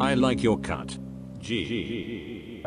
I like your cut. Gee.